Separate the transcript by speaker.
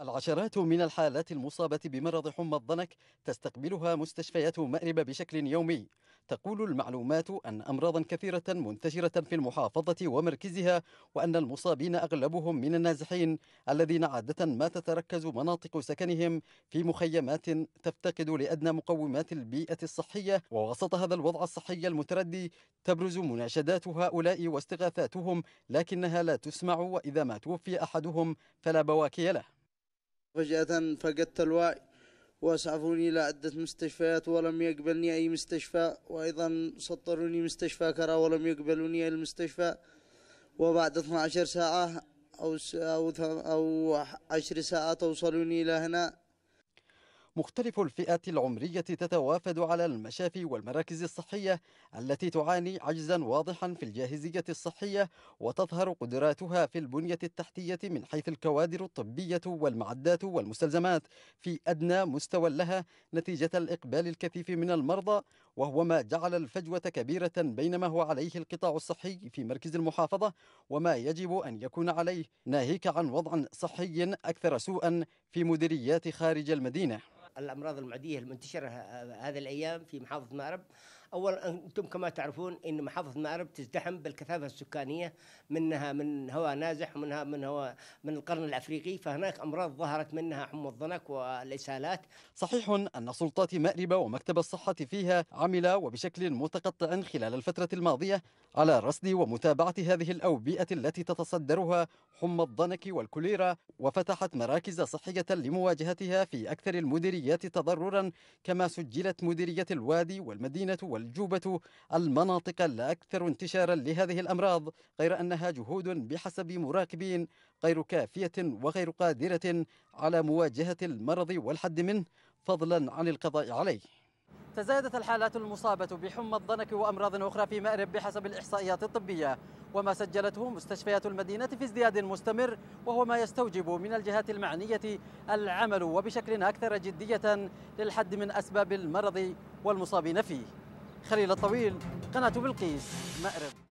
Speaker 1: العشرات من الحالات المصابة بمرض حمى الضنك تستقبلها مستشفيات مأرب بشكل يومي. تقول المعلومات أن أمراضا كثيرة منتشرة في المحافظة ومركزها وأن المصابين أغلبهم من النازحين الذين عادة ما تتركز مناطق سكنهم في مخيمات تفتقد لأدنى مقومات البيئة الصحية. ووسط هذا الوضع الصحي المتردي تبرز مناشدات هؤلاء واستغاثاتهم لكنها لا تسمع وإذا ما توفي أحدهم فلا بواكي له.
Speaker 2: فجأة فقدت الوعي وأسعفوني إلى عدة مستشفيات ولم يقبلني أي مستشفى وأيضا سطروني مستشفى كرا ولم يقبلوني المستشفى وبعد 12 ساعة أو أو 10 ساعات توصلوني إلى هنا
Speaker 1: مختلف الفئات العمرية تتوافد على المشافي والمراكز الصحية التي تعاني عجزا واضحا في الجاهزية الصحية وتظهر قدراتها في البنية التحتية من حيث الكوادر الطبية والمعدات والمستلزمات. في أدنى مستوى لها نتيجة الإقبال الكثيف من المرضى وهو ما جعل الفجوة كبيرة بين ما هو عليه القطاع الصحي في مركز المحافظة وما يجب أن يكون عليه. ناهيك عن وضع صحي أكثر سوءا في مديريات خارج المدينة.
Speaker 3: الأمراض المعدية المنتشرة هذه الأيام في محافظة مأرب. اولا أنتم كما تعرفون إن محافظة مأرب تزدحم بالكثافة السكانية منها من هواء نازح ومنها من هواء من القرن الأفريقي. فهناك أمراض ظهرت منها حمى الضنك والإسهالات.
Speaker 1: صحيح أن سلطات مأرب ومكتب الصحة فيها عمل وبشكل متقطع خلال الفترة الماضية على رصد ومتابعة هذه الأوبئة التي تتصدرها حمى الضنك والكوليرا وفتحت مراكز صحية لمواجهتها في أكثر المديريات تضررا كما سجلت مديرية الوادي والمدينة والجوبة المناطق الأكثر انتشارا لهذه الأمراض غير أنها جهود بحسب مراقبين غير كافية وغير قادرة على مواجهة المرض والحد منه فضلا عن القضاء عليه. تزايدت الحالات المصابة بحمى الضنك وأمراض أخرى في مأرب بحسب الإحصائيات الطبية. وما سجلته مستشفيات المدينة في ازدياد مستمر وهو ما يستوجب من الجهات المعنية العمل وبشكل أكثر جدية للحد من أسباب المرض والمصابين فيه. خليل الطويل قناة بلقيس مأرب.